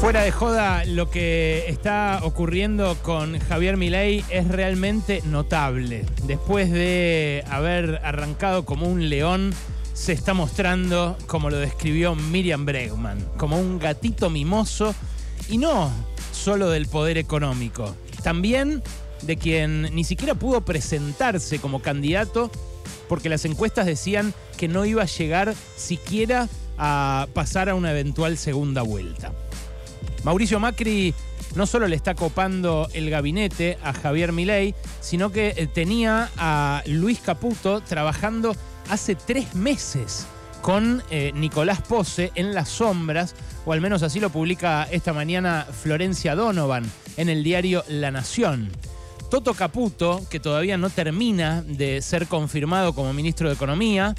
Fuera de joda, lo que está ocurriendo con Javier Milei es realmente notable. Después de haber arrancado como un león, se está mostrando, como lo describió Miriam Bregman, como un gatito mimoso y no solo del poder económico, también de quien ni siquiera pudo presentarse como candidato porque las encuestas decían que no iba a llegar siquiera a pasar a una eventual segunda vuelta. Mauricio Macri no solo le está copando el gabinete a Javier Milei, sino que eh, tenía a Luis Caputo trabajando hace tres meses con eh, Nicolás Pose en las sombras, o al menos así lo publica esta mañana Florencia Donovan en el diario La Nación. Toto Caputo, que todavía no termina de ser confirmado como ministro de Economía,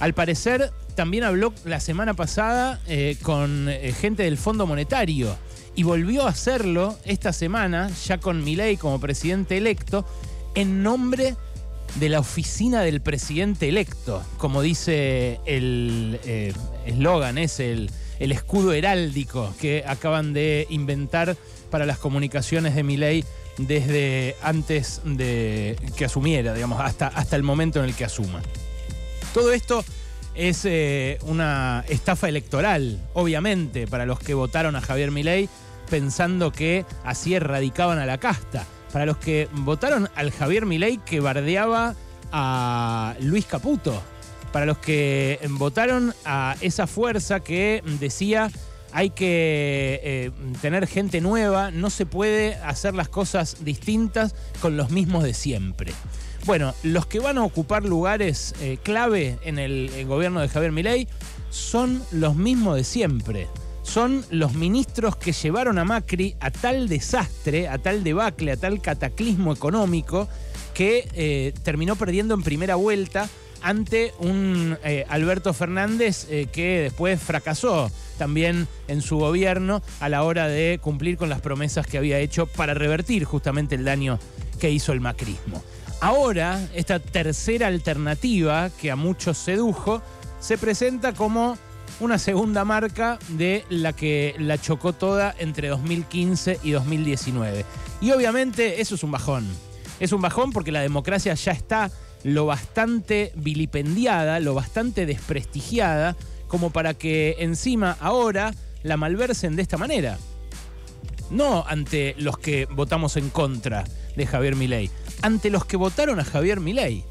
al parecer también habló la semana pasada eh, con eh, gente del Fondo Monetario y volvió a hacerlo esta semana, ya con Milei como presidente electo, en nombre de la oficina del presidente electo, como dice el eh, eslogan, es el, el escudo heráldico que acaban de inventar para las comunicaciones de Milei desde antes de que asumiera, digamos, hasta, hasta el momento en el que asuma. Todo esto es eh, una estafa electoral, obviamente, para los que votaron a Javier Milei pensando que así erradicaban a la casta. Para los que votaron al Javier Milei que bardeaba a Luis Caputo. Para los que votaron a esa fuerza que decía hay que eh, tener gente nueva, no se puede hacer las cosas distintas con los mismos de siempre. Bueno, los que van a ocupar lugares eh, clave en el, gobierno de Javier Milei son los mismos de siempre. Son los ministros que llevaron a Macri a tal desastre, a tal debacle, a tal cataclismo económico que eh, terminó perdiendo en primera vuelta ante un eh, Alberto Fernández que después fracasó también en su gobierno a la hora de cumplir con las promesas que había hecho para revertir justamente el daño que hizo el macrismo. Ahora, esta tercera alternativa que a muchos sedujo, se presenta como una segunda marca de la que la chocó toda entre 2015 y 2019. Y obviamente eso es un bajón. Es un bajón porque la democracia ya está lo bastante vilipendiada, lo bastante desprestigiada, como para que encima ahora la malversen de esta manera. No ante los que votamos en contra de Javier Milei, ante los que votaron a Javier Milei.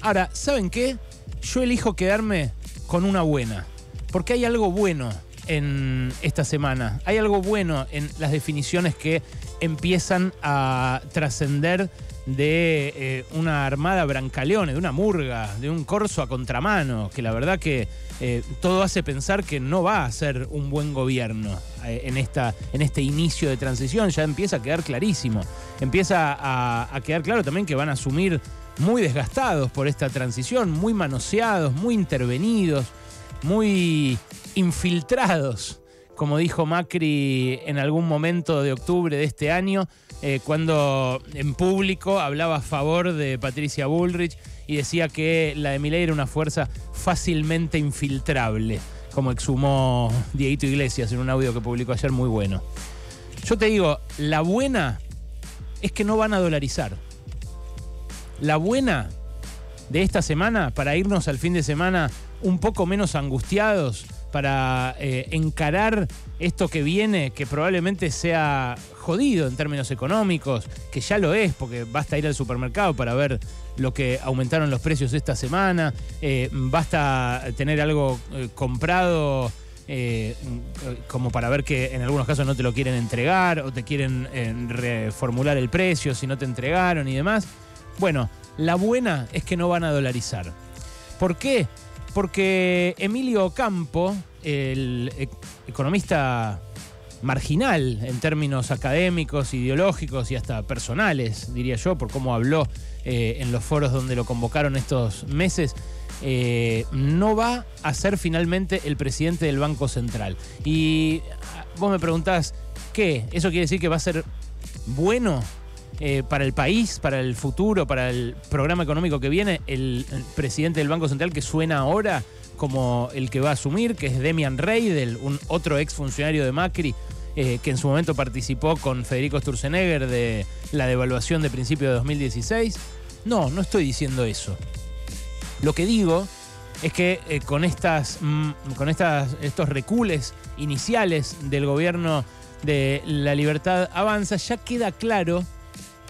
Ahora, ¿saben qué? Yo elijo quedarme con una buena, porque hay algo bueno en esta semana, hay algo bueno en las definiciones que empiezan a trascender de eh, una armada brancaleone, de una murga, de un corso a contramano, que la verdad que eh, todo hace pensar que no va a ser un buen gobierno eh, en, esta, en este inicio de transición, ya empieza a quedar clarísimo. Empieza a, a quedar claro también que van a asumir muy desgastados por esta transición, muy manoseados, muy intervenidos, muy infiltrados como dijo Macri en algún momento de octubre de este año, eh, cuando en público hablaba a favor de Patricia Bullrich y decía que la de Milei era una fuerza fácilmente infiltrable, como exhumó Dieguito Iglesias en un audio que publicó ayer muy bueno. Yo te digo, la buena es que no van a dolarizar. La buena de esta semana, para irnos al fin de semana un poco menos angustiados, para eh, encarar esto que viene, que probablemente sea jodido en términos económicos, que ya lo es, porque basta ir al supermercado para ver lo que aumentaron los precios esta semana, eh, basta tener algo eh, comprado. como para ver que en algunos casos no te lo quieren entregar o te quieren reformular el precio si no te entregaron y demás. Bueno, la buena es que no van a dolarizar. ¿Por qué? Porque Emilio Campo, el e-, economista marginal en términos académicos, ideológicos y hasta personales, diría yo, por cómo habló eh, en los foros donde lo convocaron estos meses, eh, no va a ser finalmente el presidente del Banco Central. Y ah, vos me preguntás, ¿qué? ¿Eso quiere decir que va a ser bueno eh, para el país, para el futuro, para el programa económico que viene, el, presidente del Banco Central que suena ahora como el que va a asumir, que es Demian Reidel, un otro exfuncionario de Macri, eh, que en su momento participó con Federico Sturzenegger de la devaluación de principio de 2016. No, no estoy diciendo eso. Lo que digo es que eh, con, estas, mm, con estas, estos recules iniciales del gobierno de la libertad avanza, ya queda claro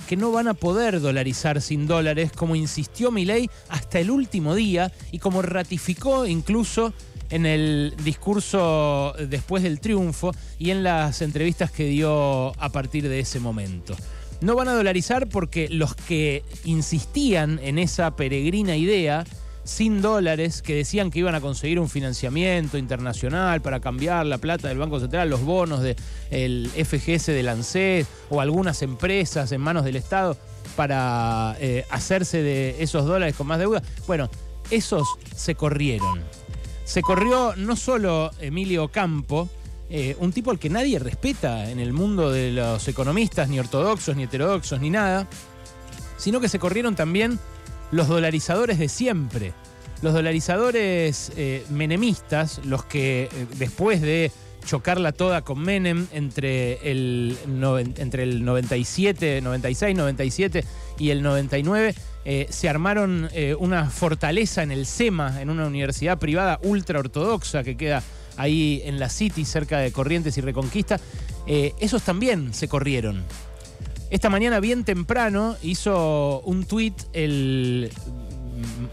que no van a poder dolarizar sin dólares, como insistió Milei hasta el último día y como ratificó incluso en el discurso después del triunfo y en las entrevistas que dio a partir de ese momento. No van a dolarizar porque los que insistían en esa peregrina idea sin dólares, que decían que iban a conseguir un financiamiento internacional para cambiar la plata del Banco Central, los bonos del FGS de ANSES o algunas empresas en manos del Estado para eh, hacerse de esos dólares con más deuda. Bueno, esos se corrieron. Se corrió no solo Emilio Campo, eh, un tipo al que nadie respeta en el mundo de los economistas, ni ortodoxos, ni heterodoxos, ni nada, sino que se corrieron también los dolarizadores de siempre. Los dolarizadores eh, menemistas, los que eh, después de chocarla toda con Menem entre el, entre el 97, 96, 97 y el 99, eh, se armaron una fortaleza en el SEMA, en una universidad privada ultra ortodoxa que queda ahí en la City, cerca de Corrientes y Reconquista. esos también se corrieron. Esta mañana, bien temprano, hizo un tuit el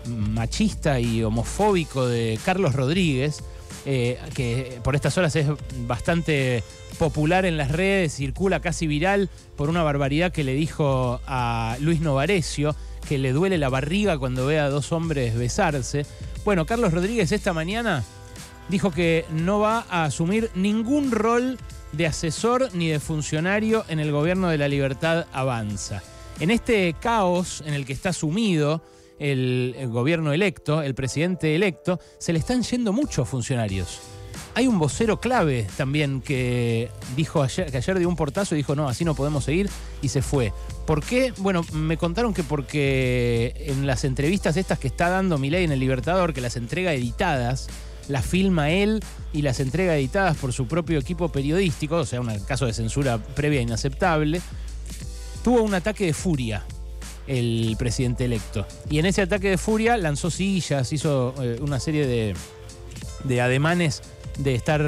machista y homofóbico de Carlos Rodríguez, eh, que por estas horas es bastante popular en las redes, circula casi viral por una barbaridad que le dijo a Luis Novarecio, que le duele la barriga cuando ve a dos hombres besarse. Bueno, Carlos Rodríguez esta mañana dijo que no va a asumir ningún rol de asesor ni de funcionario en el gobierno de la libertad avanza. En este caos en el que está sumido el, gobierno electo, el presidente electo, se le están yendo muchos funcionarios. Hay un vocero clave también que dijo ayer, que ayer dio un portazo y dijo, no, así no podemos seguir, y se fue. ¿Por qué? Bueno, me contaron que porque en las entrevistas estas que está dando Milei en el Libertador, que las entrega editadas, las filma él y las entrega editadas por su propio equipo periodístico, o sea, un caso de censura previa inaceptable, tuvo un ataque de furia el presidente electo. Y en ese ataque de furia lanzó sillas, hizo eh, una serie de, ademanes de estar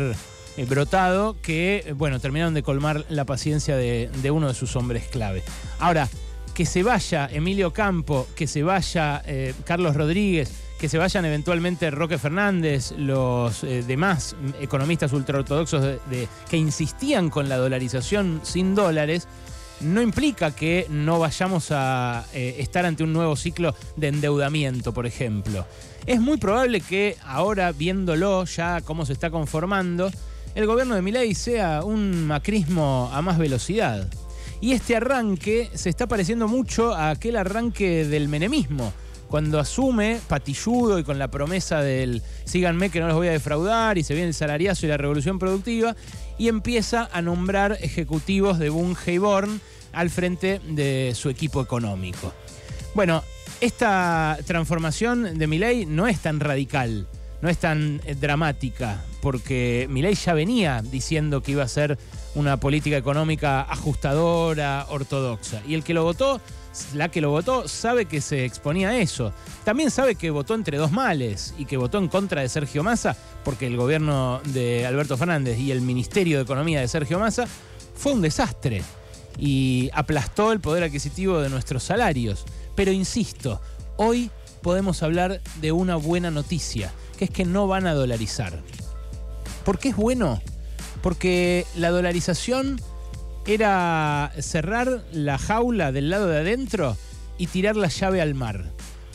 eh, brotado que, bueno, terminaron de colmar la paciencia de, de, uno de sus hombres clave. Ahora, que se vaya Emilio Campo, que se vaya eh, Carlos Rodríguez, que se vayan eventualmente Roque Fernández, los eh, demás economistas ultraortodoxos que insistían con la dolarización sin dólares, no implica que no vayamos a eh, estar ante un nuevo ciclo de endeudamiento, por ejemplo. Es muy probable que ahora, viéndolo ya cómo se está conformando, el gobierno de Milei sea un macrismo a más velocidad. Y este arranque se está pareciendo mucho a aquel arranque del menemismo cuando asume patilludo y con la promesa del síganme que no los voy a defraudar y se viene el salariazo y la revolución productiva y empieza a nombrar ejecutivos de Bunge y al frente de su equipo económico. Bueno, esta transformación de Milei no es tan radical, no es tan eh, dramática, porque Milei ya venía diciendo que iba a ser una política económica ajustadora, ortodoxa. Y el que lo votó la que lo votó sabe que se exponía a eso. También sabe que votó entre dos males y que votó en contra de Sergio Massa porque el gobierno de Alberto Fernández y el Ministerio de Economía de Sergio Massa fue un desastre y aplastó el poder adquisitivo de nuestros salarios. Pero insisto, hoy podemos hablar de una buena noticia, que es que no van a dolarizar. ¿Por qué es bueno? Porque la dolarización era cerrar la jaula del lado de adentro y tirar la llave al mar.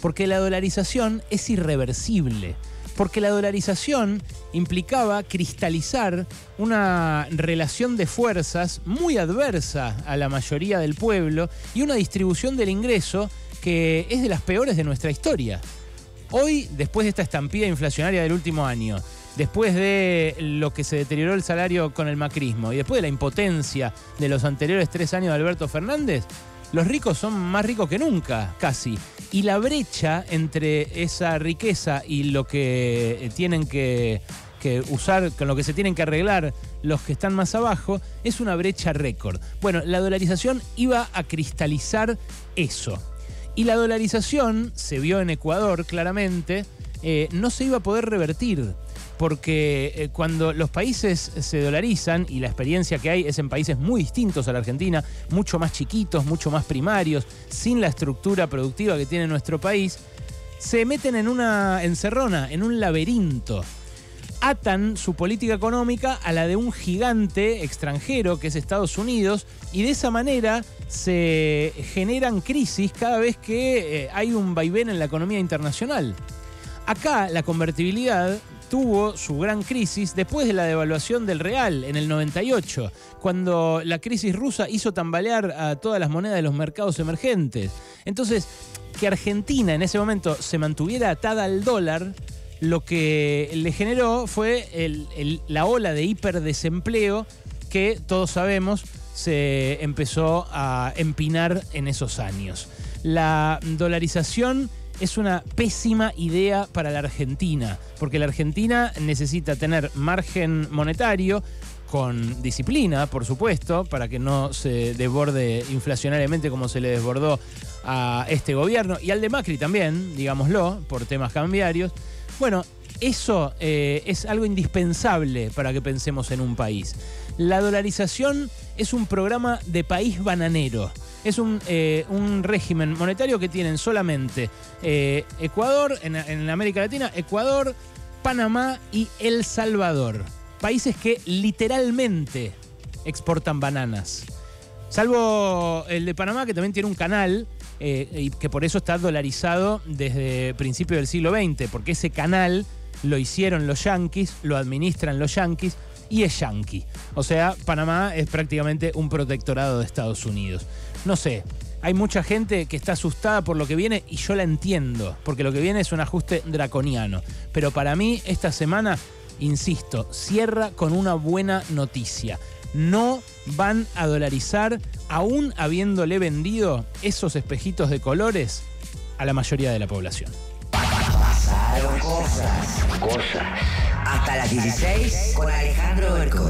Porque la dolarización es irreversible. Porque la dolarización implicaba cristalizar una relación de fuerzas muy adversa a la mayoría del pueblo y una distribución del ingreso que es de las peores de nuestra historia. Hoy, después de esta estampida inflacionaria del último año, después de lo que se deterioró el salario con el macrismo y después de la impotencia de los anteriores tres años de Alberto Fernández, los ricos son más ricos que nunca, casi. Y la brecha entre esa riqueza y lo que tienen que que usar, con lo que se tienen que arreglar los que están más abajo, es una brecha récord. Bueno, la dolarización iba a cristalizar eso. Y la dolarización, se vio en Ecuador claramente, eh, no se iba a poder revertir porque eh, cuando los países se dolarizan, y la experiencia que hay es en países muy distintos a la Argentina, mucho más chiquitos, mucho más primarios, sin la estructura productiva que tiene nuestro país, se meten en una encerrona, en un laberinto. Atan su política económica a la de un gigante extranjero que es Estados Unidos y de esa manera se generan crisis cada vez que eh, hay un vaivén en la economía internacional. Acá la convertibilidad tuvo su gran crisis después de la devaluación del real en el 98, cuando la crisis rusa hizo tambalear a todas las monedas de los mercados emergentes. Entonces, que Argentina en ese momento se mantuviera atada al dólar, lo que le generó fue la ola de hiperdesempleo que todos sabemos se empezó a empinar en esos años. La dolarización es una pésima idea para la Argentina, porque la Argentina necesita tener margen monetario con disciplina, por supuesto, para que no se desborde inflacionariamente como se le desbordó a este gobierno y al de Macri también, digámoslo, por temas cambiarios. Bueno, eso eh, es algo indispensable para que pensemos en un país. La dolarización es un programa de país bananero. Es un, eh, régimen monetario que tienen solamente eh, Ecuador, en, América Latina, Ecuador, Panamá y El Salvador. Países que literalmente exportan bananas. Salvo el de Panamá, que también tiene un canal y que por eso está dolarizado desde principios del siglo XX, porque ese canal lo hicieron los yanquis, lo administran los yanquis y es yanqui. O sea, Panamá es prácticamente un protectorado de Estados Unidos. No sé, hay mucha gente que está asustada por lo que viene y yo la entiendo, porque lo que viene es un ajuste draconiano. Pero para mí esta semana, insisto, cierra con una buena noticia. No van a dolarizar, aún habiéndole vendido esos espejitos de colores a la mayoría de la población. Pasaron cosas. Cosas. Hasta las 16 con Alejandro Berco.